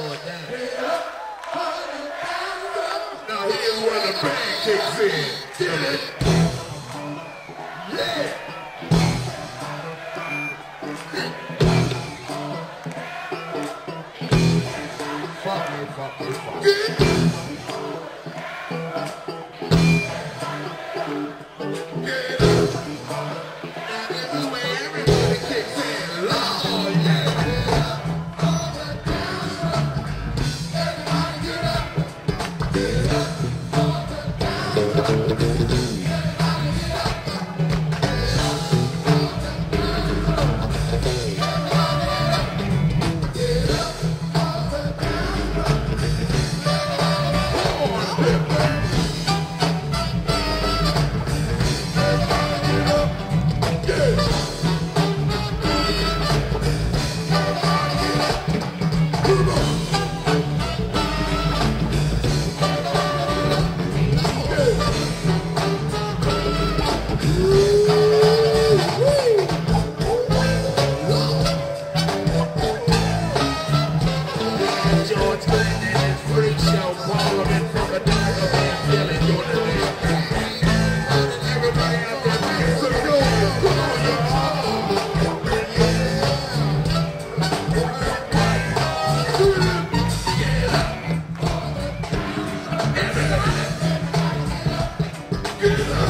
going down. Now here's where the band kicks in. Feel it. Yeah. Fuck fuck fuck it. Get it. Tudo! Yeah.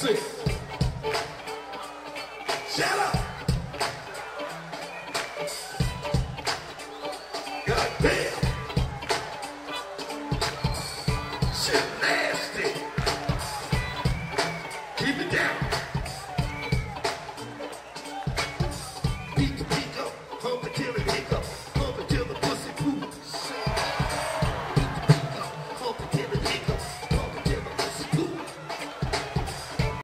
six. Shut up. God damn. Shit, man.